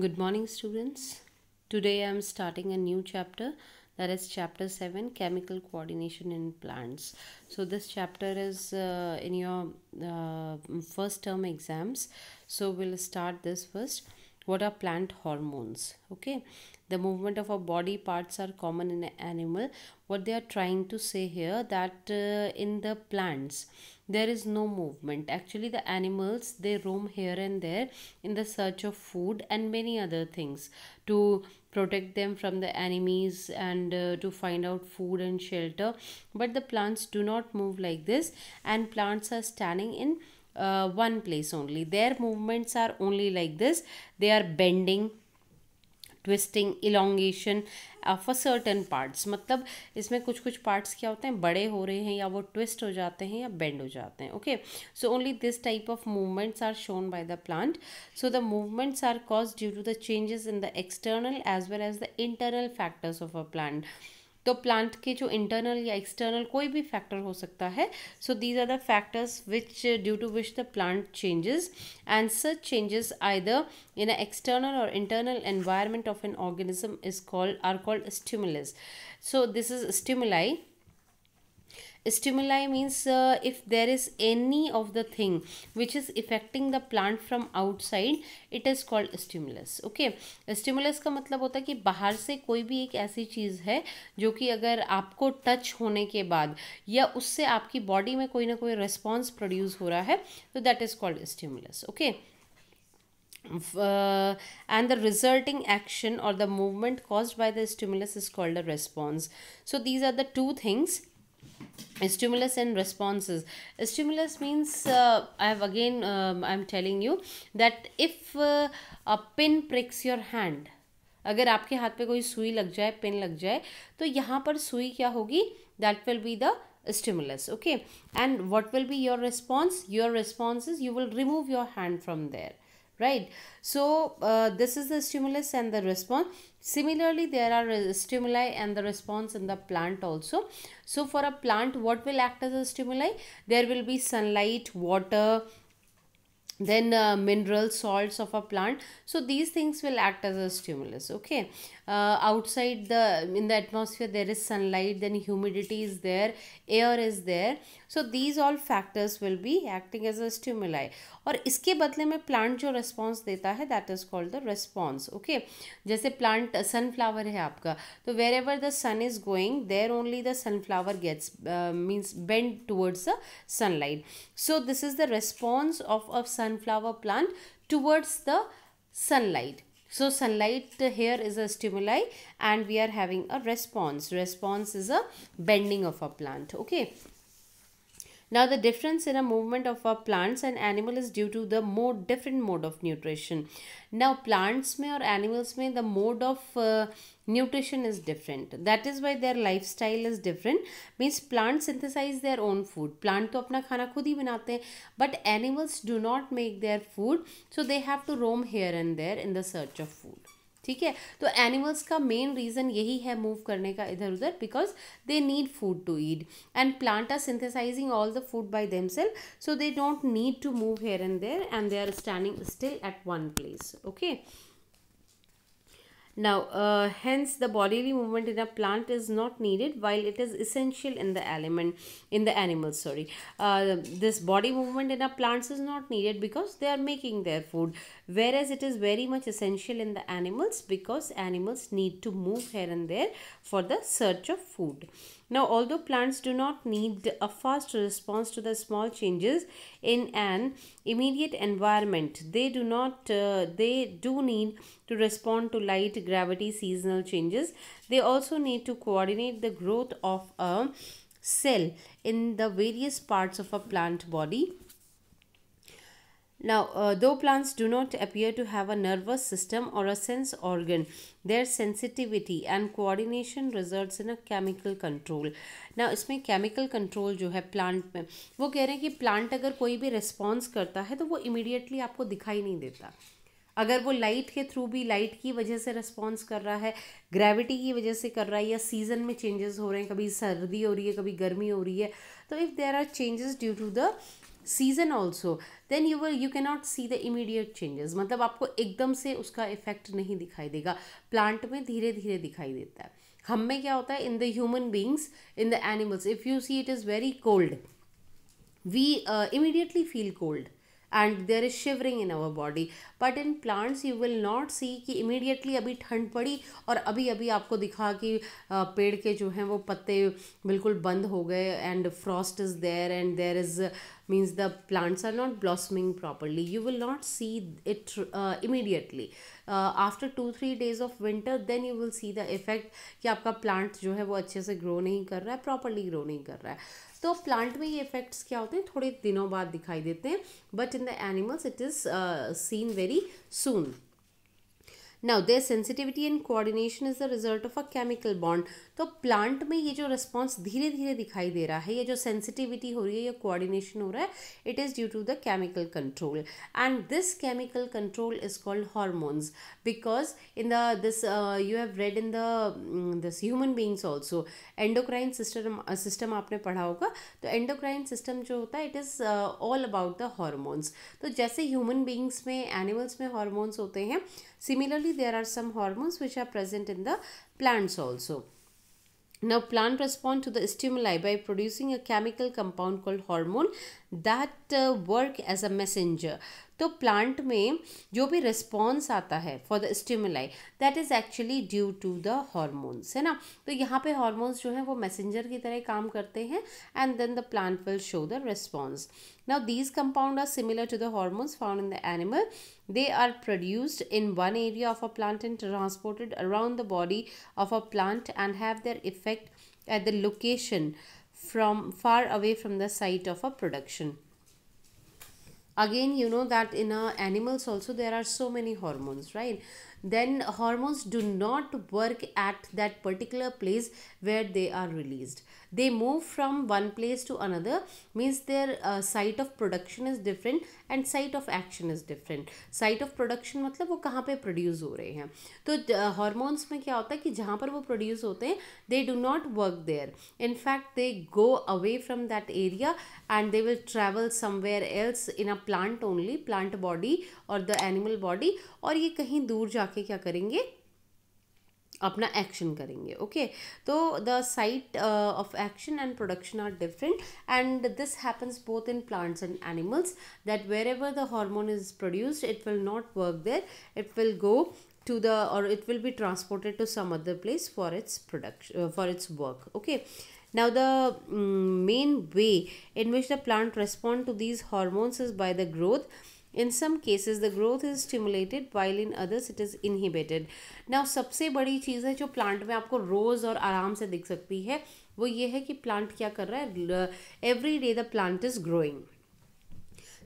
Good morning, students. Today I am starting a new chapter that is chapter 7 chemical coordination in plants. So, this chapter is uh, in your uh, first term exams. So, we'll start this first. What are plant hormones? Okay, the movement of our body parts are common in an animal. What they are trying to say here that uh, in the plants there is no movement actually the animals they roam here and there in the search of food and many other things to protect them from the enemies and uh, to find out food and shelter but the plants do not move like this and plants are standing in uh, one place only. Their movements are only like this. They are bending twisting elongation for certain parts मतलब इसमें कुछ कुछ parts क्या होते हैं? बड़े हो रहे हैं या वो ट्विस्ट हो जाते हैं या बेंड हो जाते हैं okay so only this type of movements are shown by the plant so the movements are cause due to the changes in the external as well as the internal factors of a plant तो plant के जो internal या external कोई भी फैक्टर हो सकता है। So these are the factors which due to which the plant changes and such changes I the in a external और internal environment of an organism is called are called stimulus so this is stimuli stimuli means uh, if there is any of the thing which is affecting the plant from outside it is called stimulus okay stimulus का मतलब होता है कि बाहर से कोई भी एक ऐसी चीज़ है जो कि अगर आपको टच होने के बाद या उससे आपकी बॉडी में कोई ना कोई रिस्पॉन्स प्रोड्यूस हो रहा है तो that is called stimulus okay uh, and the resulting action or the movement caused by the stimulus is called a response so these are the two things stimulus and responses stimulus means uh, i have again um, i'm telling you that if uh, a pin pricks your hand अगर आपके हाथ पे कोई सुई लग जाए pin लग जाए तो यहाँ पर सुई क्या होगी that will be the stimulus okay and what will be your response your response is you will remove your hand from there right? So uh, this is the stimulus and the response. Similarly there are stimuli and the response in the plant also. So for a plant what will act as a stimuli? There will be sunlight water then uh, mineral salts of a plant. So these things will act as a stimulus okay uh, outside the in the atmosphere there is sunlight then humidity is there air is there so these all factors will be acting as a stimuli और इसके बदले में plant जो response देता है that is called the response okay जैसे plant sunflower है आपका तो wherever the sun is going there only the sunflower gets means bend towards the sunlight so this is the response of a sunflower plant towards the sunlight so sunlight here is a stimuli and we are having a response. Response is a bending of a plant. Okay now the difference in a movement of our plants and animal is due to the more different mode of nutrition. Now plants may or animals may the mode of uh, nutrition is different. That is why their lifestyle is different. Means plants synthesize their own food. Plant to apna khana khud hi banate but animals do not make their food so they have to roam here and there in the search of food. ठीक है तो animals का main reason यही है move करने का इधर उधर because they need food to eat and plant are synthesizing all the food by them self so they don't need to move here and there and they are standing still at one place okay Now, uh, hence the bodily movement in a plant is not needed while it is essential in the element in the animals. Sorry, uh, this body movement in a plants is not needed because they are making their food, whereas it is very much essential in the animals because animals need to move here and there for the search of food. Now, although plants do not need a fast response to the small changes in an immediate environment, they do not, uh, they do need to respond to light, gravity, seasonal changes. They also need to coordinate the growth of a cell in the various parts of a plant body now, uh, though plants do not appear to have a nervous system or a sense organ, their sensitivity and coordination results in a chemical control. Now, इसमें chemical control जो है plant में वो कह रहे हैं कि plant अगर कोई भी response करता है तो वो immediately आपको दिखाई नहीं देता अगर वो लाइट के थ्रू भी लाइट की वजह से रिस्पॉन्स कर रहा है ग्रेविटी की वजह से कर रहा है या सीज़न में चेंजेस हो रहे हैं कभी सर्दी हो रही है कभी गर्मी हो रही है तो if there are changes due to the season also then you will you cannot see the immediate changes मतलब आपको एकदम से उसका इफ़ेक्ट नहीं दिखाई देगा। प्लांट में धीरे धीरे दिखाई देता है। हम में क्या होता है? In the human beings in the animals if you see it is very cold we immediately feel cold and there is shivering in our body but in plants you will not see कि immediately अभी ठंड पड़ी और अभी अभी आपको दिखा कि पेड़ के जो हैं वो पत्ते बिल्कुल बंद हो गए and frost is there and there is means the plants are not blossoming properly you will not see it immediately after two three days of winter then you will see the effect कि आपका plant जो है वो अच्छे से grow नहीं कर रहा है प्रॉपरली ग्रो नहीं कर रहा है. तो प्लांट में ये इफेक्ट्स क्या होते हैं? थोड़े दिनों बाद दिखाई देते हैं but in the animals it is seen very soon now there sensitivity and coordination is the result of a chemical bond तो प्लांट में ये जो रिस्पॉन्स धीरे धीरे दिखाई दे रहा है, ये जो सेंसिटिविटी हो रही है, या कोऑर्डिनेशन हो रहा है it is due to the chemical control and this chemical control is called hormones because in the this you have read in the this human beings also endocrine system system आपने पढ़ा होगा तो endocrine system जो होता है it is all about the hormones तो जैसे human beings में एनिमल्स में हॉर्मोन्स होते हैं Similarly, there are some hormones which are present in the plants also. Now, plant respond to the stimuli by producing a chemical compound called hormone that uh, work as a messenger. तो plant में जो भी response आता है for the stimuli that is actually due to the hormones है ना? तो यहाँ पे हॉर्मोन्स जो हैं वो मैसेंजर की तरह काम करते हैं and then the plant will show the response now these compound are similar to the hormones found in the animal they are produced in one area of a plant and transported around the body of a plant and have their effect at the location from far away from the site of a production again you know that in uh, animals also there are so many hormones right then hormones do not work at that particular place where they are released they move from one place to another means their uh, site of production is different and site of action is different site of production मतलब वो कहाँ पे produce हो रहे हैं तो hormones में क्या होता है कि जहाँ पर वो प्रोड्यूस होते हैं they do not work there in fact they go away from that area and they will travel somewhere else in a plant only plant body और द एनिमल बॉडी और ये कहीं दूर जाके आके क्या करेंगे? अपना एक्शन करेंगे ओके तो the site of action and production are different and this happens both in plants and animals that wherever the hormone is produced it will not work there it will go to the और it will be transported to some other place for its production for its work okay now the main way in which the plant respond to these hormones is by the growth in some cases the growth is stimulated while in others it is inhibited now सबसे बड़ी चीज़ है जो plant में आपको रोज़ और आराम से दिख सकती है, वो ये है कि प्लांट क्या कर रहा है? Every day the plant is growing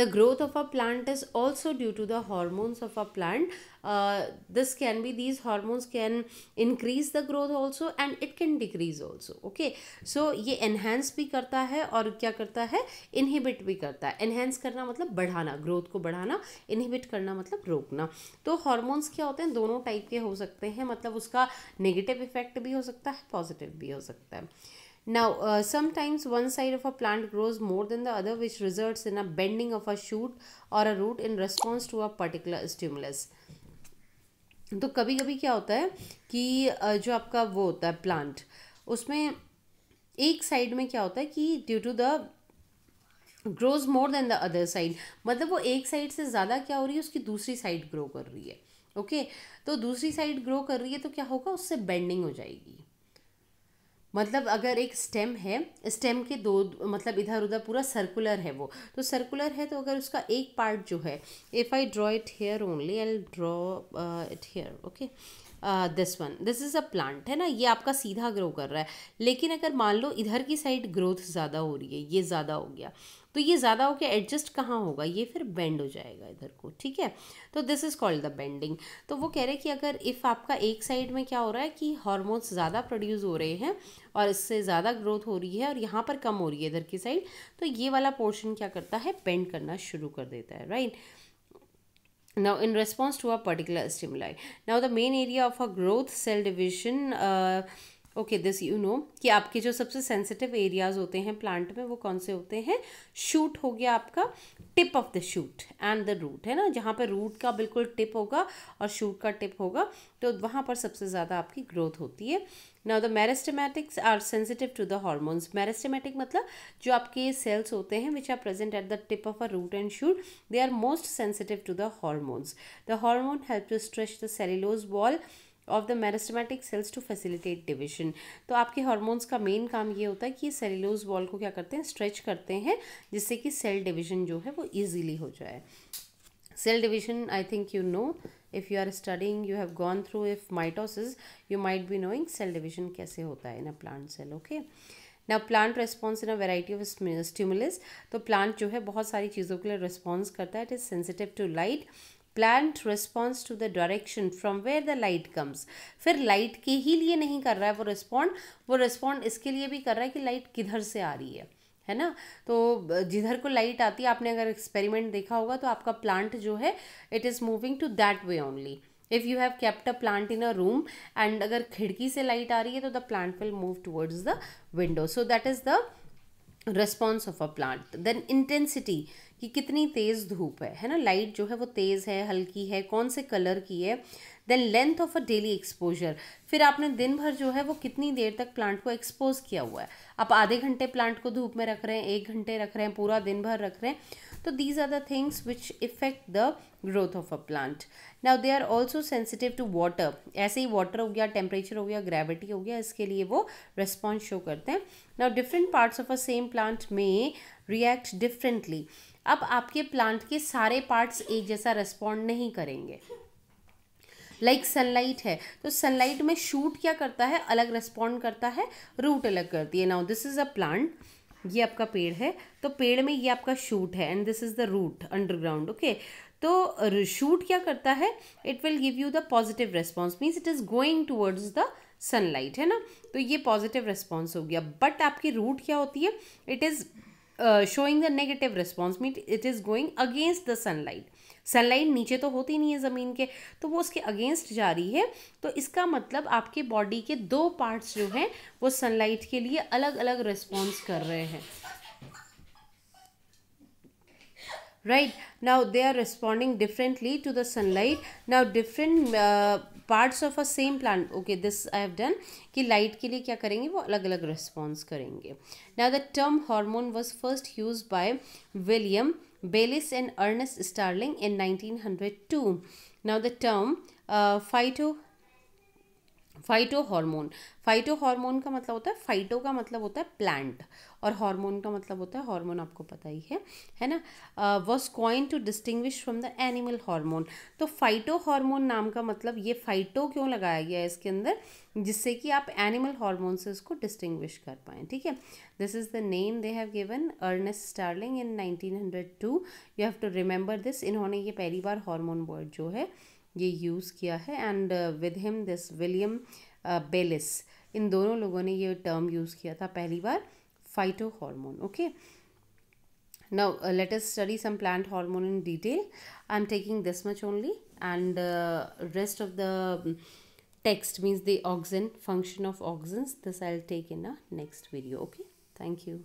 the growth of a plant is also due to the hormones of a plant uh, this can be these hormones can increase the growth also and it can decrease also okay so ये enhance भी करता है और क्या करता है inhibit भी करता है enhance करना मतलब बढ़ाना growth को बढ़ाना inhibit करना मतलब रोकना तो hormones क्या होते हैं दोनों टाइप के हो सकते हैं मतलब उसका negative effect भी हो सकता है positive भी हो सकता है Now, uh, sometimes one side of a plant grows more than the other which results in a bending of a shoot or a root in response to a particular stimulus. तो कभी कभी क्या होता है कि जो आपका वो होता है प्लांट उसमें एक साइड में क्या होता है कि due to the grows more then the other side मतलब वो एक साइड से ज़्यादा क्या हो रही है उसकी दूसरी साइड ग्रो कर रही है ओके okay? तो दूसरी साइड ग्रो कर रही है तो क्या होगा उससे बेंडिंग हो जाएगी मतलब अगर एक स्टेम है स्टेम के दो मतलब इधर उधर पूरा सर्कुलर है वो। तो सर्कुलर है तो अगर उसका एक पार्ट जो है if I draw it here only I draw it here okay this one this is a plant है ना? ये आपका सीधा ग्रो कर रहा है। लेकिन अगर मान लो इधर की साइड ग्रोथ ज़्यादा हो रही है, ये ज़्यादा हो गया तो ये ज़्यादा हो गया एडजस्ट कहाँ होगा? ये फिर बेंड हो जाएगा इधर को, ठीक है? तो this is called the bending तो वो कह रहे हैं कि अगर इफ़ आपका एक साइड में क्या हो रहा है कि हॉर्मोन्स ज़्यादा प्रोड्यूस हो रहे हैं और इससे ज़्यादा ग्रोथ हो रही है और यहाँ पर कम हो रही है इधर की साइड तो ये वाला पोर्शन क्या करता है? बेंड करना शुरू कर देता है right now in response to a particular stimuli. Now the main area of a growth cell division uh, okay this you know कि आपके जो सबसे सेंसिटिव एरियाज़ होते हैं प्लांट में वो कौन से होते हैं? शूट हो गया आपका tip of the shoot and the root है ना? जहाँ पे रूट का बिल्कुल टिप होगा और शूट का टिप होगा तो वहाँ पर सबसे ज़्यादा आपकी ग्रोथ होती है। Now the meristematics are sensitive to the hormones meristematic मतलब जो आपके सेल्स होते हैं which are present at the tip of a root and shoot they are most sensitive to the hormones the hormone help to stretch the cellulose wall of the meristematic cells to facilitate division तो आपके hormones का main काम ये होता है कि cellulose wall को क्या करते हैं? स्ट्रेच करते हैं, जिससे कि सेल डिविजन जो है वो ईजिली हो जाए। Cell division I think you know if you are studying you have gone through if mitosis you might be knowing cell division कैसे होता है in a plant cell okay ना plant response in a variety of stimulus तो plant जो है, बहुत सारी चीज़ों के लिए रिस्पॉन्स करता है। It is sensitive to light plant response to the direction from where the light comes फिर लाइट के ही लिए नहीं कर रहा है, वो रिस्पॉन्ड वो रिस्पॉन्ड इसके लिए भी कर रहा है कि लाइट किधर से आ रही है। है ना? तो जिधर को लाइट आती है, आपने अगर एक्सपेरिमेंट देखा होगा तो आपका प्लांट जो है it is moving to that way only if you have kept a plant in a room and अगर खिड़की से लाइट आ रही है तो the plant will move towards the window so that is the response of a plant then intensity कि कितनी तेज़ धूप है है ना? लाइट जो है, वो तेज़ है, हल्की है, कौन से कलर की है? Then length of a daily exposure फिर आपने दिन भर जो है वो कितनी देर तक प्लांट को एक्सपोज किया हुआ है? आप आधे घंटे प्लांट को धूप में रख रहे हैं, एक घंटे रख रहे हैं, पूरा दिन भर रख रहे हैं तो these are the things which affect the growth of a plant now they are also sensitive to water ऐसे ही वाटर हो गया टेम्परेचर हो गया ग्रेविटी हो गया, इसके लिए वो रिस्पॉन्स शो करते हैं. Now different parts of a same plant में रिएक्ट डिफरेंटली अब आपके प्लांट के सारे पार्ट्स एक जैसा रिस्पॉन्ड नहीं करेंगे. लाइक like सनलाइट है। तो सनलाइट में शूट क्या करता है? अलग रिस्पॉन्ड करता है। रूट अलग करती है now this is a plant ये आपका पेड़ है। तो पेड़ में ये आपका शूट है। And this is the root underground okay तो शूट क्या करता है? It will give you the positive response means it is going towards the sunlight है ना? तो ये पॉजिटिव रिस्पॉन्स हो गया। बट आपकी रूट क्या होती है? It is showing the negative response mean it is going against the sunlight sunlight नीचे तो होती नहीं है ज़मीन के तो वो उसके अगेंस्ट जा रही है। तो इसका मतलब आपके बॉडी के दो पार्ट्स जो हैं, वो सनलाइट के लिए अलग अलग रिस्पॉन्स कर रहे हैं। Right now they are responding differently to the sunlight now different parts of a same plan okay this I have done कि लाइट के लिए क्या करेंगे, वो अलग अलग रिस्पॉन्स करेंगे। Now the term hormone was first use by William Bayliss and Ernest Starling in 1902. Now the term uh, phyto phyto hormone phyto hormone का मतलब होता है फाइटो का मतलब होता है प्लांट और हार्मोन का मतलब होता है हार्मोन आपको पता ही है है ना? Was coin to distinguish from the animal hormone तो फाइटो हार्मोन नाम का मतलब ये फाइटो क्यों लगाया गया है इसके अंदर? जिससे कि आप एनिमल हार्मोन से उसको डिस्टिंग्विश कर पाएँ, ठीक है? This is the name they have given Ernest Starling in 1902 you have to remember this इन्होंने ये पहली बार हार्मोन वर्ड जो है ये यूज़ किया है and with him this William Bayliss इन दोनों लोगों ने ये टर्म यूज़ किया था पहली बार phyto hormone okay now let us study some plant hormone in detail I am taking this much only and rest of the text means the oxygen function of oxygen this I will take in a next video okay thank you